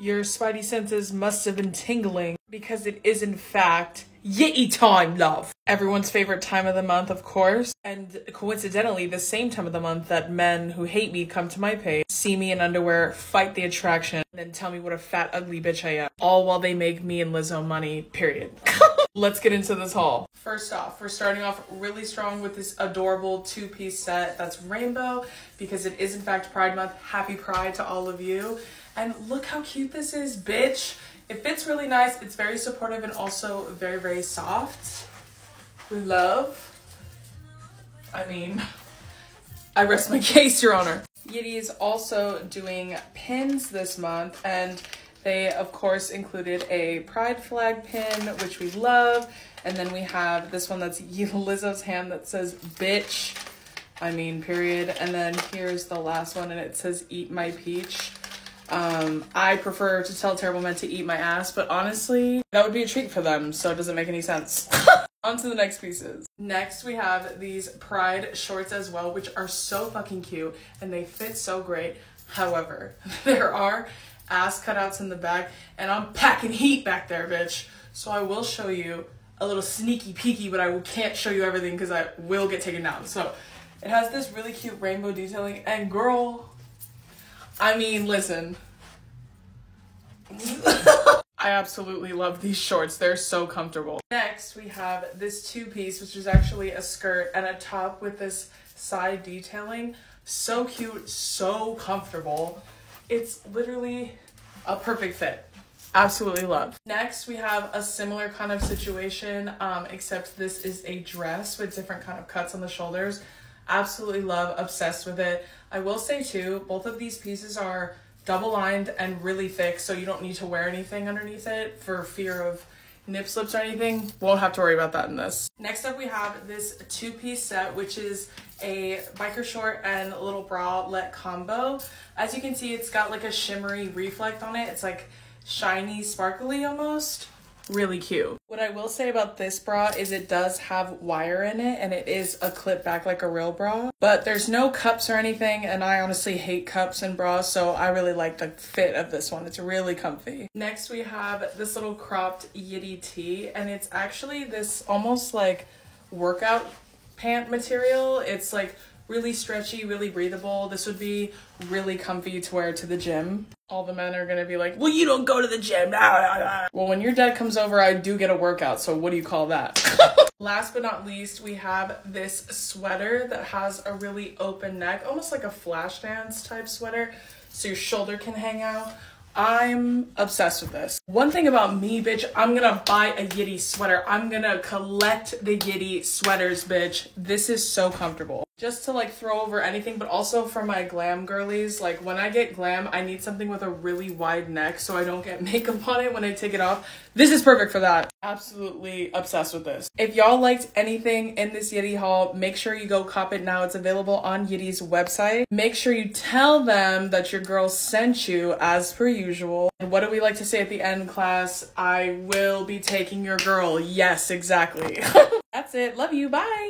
Your spidey senses must have been tingling because it is in fact Yitty time, love. Everyone's favorite time of the month, of course. And coincidentally, the same time of the month that men who hate me come to my page, see me in underwear, fight the attraction, and then tell me what a fat, ugly bitch I am. All while they make me and Lizzo money, period. Let's get into this haul. First off, we're starting off really strong with this adorable two-piece set that's rainbow because it is in fact Pride Month. Happy Pride to all of you. And look how cute this is, bitch. It fits really nice. It's very supportive and also very, very soft. We love. I mean, I rest my case, Your Honor. Yitty is also doing pins this month and they of course included a pride flag pin, which we love. And then we have this one that's Lizzo's hand that says bitch. I mean, period. And then here's the last one and it says eat my peach. Um, I prefer to tell terrible men to eat my ass, but honestly, that would be a treat for them, so it doesn't make any sense. On to the next pieces. Next, we have these Pride shorts as well, which are so fucking cute and they fit so great. However, there are ass cutouts in the back and I'm packing heat back there, bitch. So I will show you a little sneaky peeky, but I can't show you everything because I will get taken down. So it has this really cute rainbow detailing and girl, I mean, listen. I absolutely love these shorts. They're so comfortable. Next, we have this two-piece, which is actually a skirt and a top with this side detailing. So cute, so comfortable. It's literally a perfect fit. Absolutely love. Next, we have a similar kind of situation, um, except this is a dress with different kind of cuts on the shoulders. Absolutely love, obsessed with it. I will say too, both of these pieces are double lined and really thick, so you don't need to wear anything underneath it for fear of nip slips or anything. Won't have to worry about that in this. Next up we have this two-piece set, which is a biker short and little bralette combo. As you can see, it's got like a shimmery reflect on it. It's like shiny, sparkly almost really cute. What I will say about this bra is it does have wire in it and it is a clip back like a real bra, but there's no cups or anything and I honestly hate cups and bras so I really like the fit of this one. It's really comfy. Next we have this little cropped Yitty tee and it's actually this almost like workout pant material. It's like really stretchy, really breathable. This would be really comfy to wear to the gym. All the men are gonna be like, well, you don't go to the gym. Ah, ah, ah. Well, when your dad comes over, I do get a workout, so what do you call that? Last but not least, we have this sweater that has a really open neck, almost like a Flashdance type sweater, so your shoulder can hang out. I'm obsessed with this. One thing about me, bitch, I'm gonna buy a Yitty sweater. I'm gonna collect the Yitty sweaters, bitch. This is so comfortable just to like throw over anything, but also for my glam girlies. Like when I get glam, I need something with a really wide neck so I don't get makeup on it when I take it off. This is perfect for that. Absolutely obsessed with this. If y'all liked anything in this Yitty haul, make sure you go cop it now. It's available on Yitty's website. Make sure you tell them that your girl sent you as per usual. And what do we like to say at the end class? I will be taking your girl. Yes, exactly. That's it. Love you. Bye.